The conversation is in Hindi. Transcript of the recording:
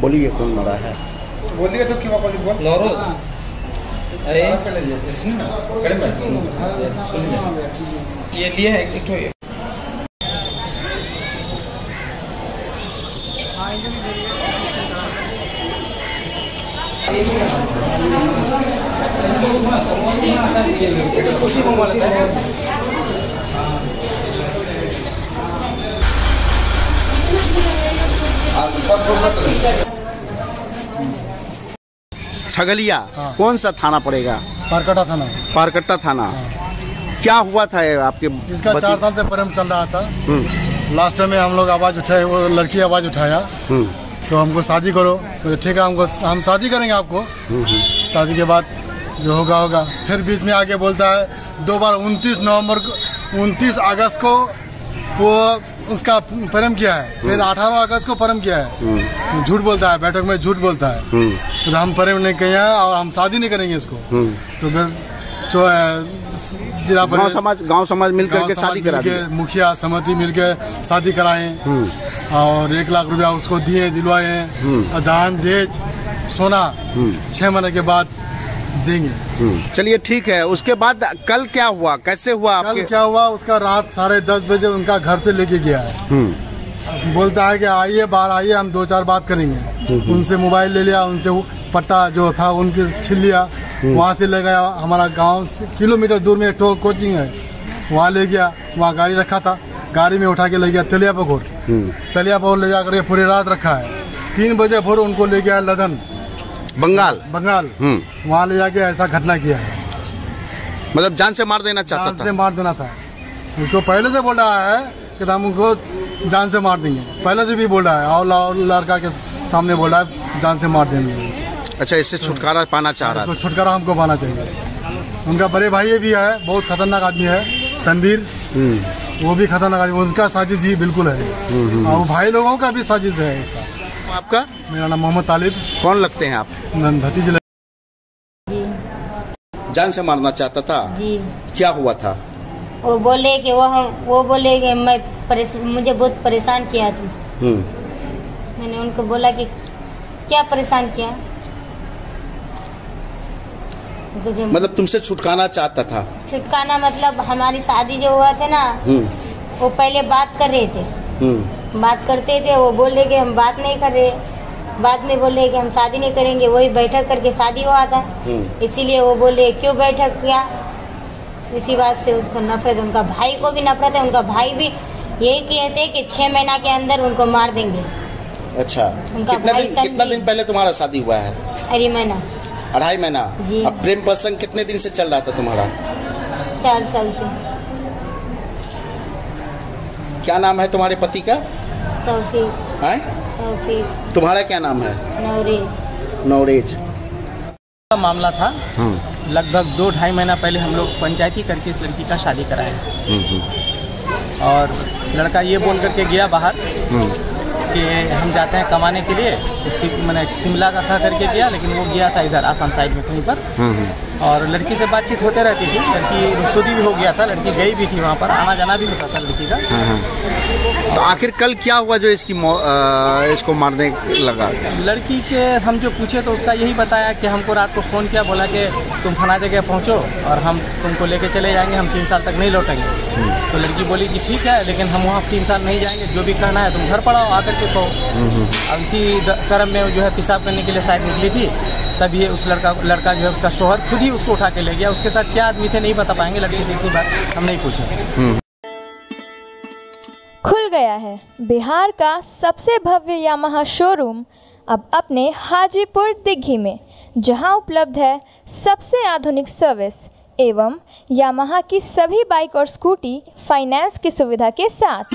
बोलिए कौन मरा है? बोलिए तो क्यों बोली बोल नौरोज ये लिए है एक तो छगलिया कौन सा थाना पड़ेगा? पारकटा थाना। पारकट्टा थाना। हाँ। क्या हुआ था ये आपके इसका चार साल से प्रेम चल रहा था। हम्म, लास्ट में हम लोग आवाज़ उठाए वो लड़की आवाज़ उठाया। हम्म, तो हमको शादी करो। तो ठीक है हमको हम शादी करेंगे आपको। शादी के बाद जो होगा होगा। फिर बीच में आके बोलता है दो बार उनतीस नवंबर को उनतीस अगस्त को वो उसका प्रेम किया है। फिर अठारह अगस्त को प्रेम किया है। झूठ बोलता है बैठक में झूठ बोलता है। हम्म, तो हम प्रेम नहीं किए हैं और हम शादी नहीं करेंगे इसको। हम्म। तो फिर जो है जिला गाँव समाज गाँव समाज मिल गाँव करके समाज शादी करा मुखिया समिति मिलकर शादी कराए और एक लाख रुपया उसको दिए दिलवाए। और दान देज सोना छह महीने के बाद देंगे। चलिए ठीक है। उसके बाद कल क्या हुआ? कैसे हुआ कल आपके क्या हुआ? उसका रात साढ़े दस बजे उनका घर से लेके गया है। हम्म, बोलता है कि आइए बाहर आइए हम दो चार बात करेंगे। उनसे मोबाइल ले लिया उनसे पट्टा जो था उनके छीन लिया। वहाँ से ले गया। हमारा गाँव से किलोमीटर दूर में एक ठो कोचिंग है। वहाँ ले गया। वहाँ गाड़ी रखा था। गाड़ी में उठा के ले गया तेलिया पकोर तेलिया पकोर ले जाकर पूरी रात रखा है। तीन बजे भोर उनको ले गया लदन। बंगाल? बंगाल। हम्म, वहाँ ले जाके ऐसा घटना किया। है मतलब जान से मार देना चाहता जान चाहता से मार देना था। उसको पहले से बोल रहा है कि हम उनको जान से मार देंगे। पहले से भी बोल रहा है। और लड़का के सामने बोल रहा है जान से मार देंगे। अच्छा इससे छुटकारा पाना चाह रहा उसको था। छुटकारा हमको पाना चाहिए। उनका बड़े भाई भी है बहुत खतरनाक आदमी है तनवीर। हम्म, वो भी खतरनाक आदमी उनका साजिश ही बिल्कुल है। और वो भाई लोगों का भी साजिश है। आपका? मेरा नाम मोहम्मद तालिब। कौन लगते हैं आप? भतीजे जान से मारना चाहता था। जी। क्या हुआ था? वो बोले कि वो हम वो बोले कि मैं परेश, मुझे बहुत परेशान किया तुम हम्म, मैंने उनको बोला कि क्या परेशान किया? मतलब तुमसे छुटकाना चाहता था। छुटकाना मतलब हमारी शादी जो हुआ था ना हम्म, वो पहले बात कर रहे थे। हम्म, बात करते थे वो बोले कि हम बात नहीं कर रहे। बाद में बोले कि हम शादी नहीं करेंगे वही बैठक करके शादी हुआ था। हम्म। इसीलिए वो बोले क्यों बैठक किया? इसी बात से उनको नफरत उनका भाई को भी नफरत है उनका भाई भी यही किए थे कि छह महीना के अंदर उनको मार देंगे। अच्छा। उनका कितना दिन कितना दिन पहले तुम्हारा शादी हुआ है? अरे महीना। अढ़ाई महीना? अब प्रेम प्रसंग कितने दिन से चल रहा था तुम्हारा? चार साल से। क्या नाम है तुम्हारे पति का? तौफीक। है? तौफीक। तुम्हारा क्या नाम है? नौरेज नवरेज। का मामला था। लगभग दो ढाई महीना पहले हम लोग पंचायती करके इस लड़की का शादी कराए। और लड़का ये बोल करके गया बाहर। कि हम जाते हैं कमाने के लिए। उसी मैंने शिमला का खा करके गया लेकिन वो गया था इधर आसाम साइड में कहीं पर। और लड़की से बातचीत होते रहती थी। लड़की रुखसुदी भी हो गया था लड़की गई भी थी वहाँ पर आना जाना भी होता था लड़की का। तो आखिर कल क्या हुआ जो इसकी मौ- अ, इसको मारने लगा? लड़की के हम जो पूछे तो उसका यही बताया कि हमको रात को फ़ोन किया बोला कि तुम फला जगह पहुँचो और हम तुमको लेके चले जाएँगे हम तीन साल तक नहीं लौटेंगे। तो लड़की बोली कि ठीक है लेकिन हम वहाँ तीन साल नहीं जाएँगे जो भी कहना है तुम घर पड़ाओ आकर के कहो। अब इसी क्रम में जो है पेशाब करने के लिए शायद निकली थी। तब ये उस लड़का लड़का जो है उसका शोहर खुद ही उसको उठा के ले गया। उसके साथ क्या आदमी थे, नहीं बता पाएँगे, लड़की से इतनी बात हम नहीं पूछे खुल गया है बिहार का सबसे भव्य यामाहा शोरूम अब अपने हाजीपुर दिघी में, जहाँ उपलब्ध है सबसे आधुनिक सर्विस एवं यामाहा की सभी बाइक और स्कूटी फाइनेंस की सुविधा के साथ।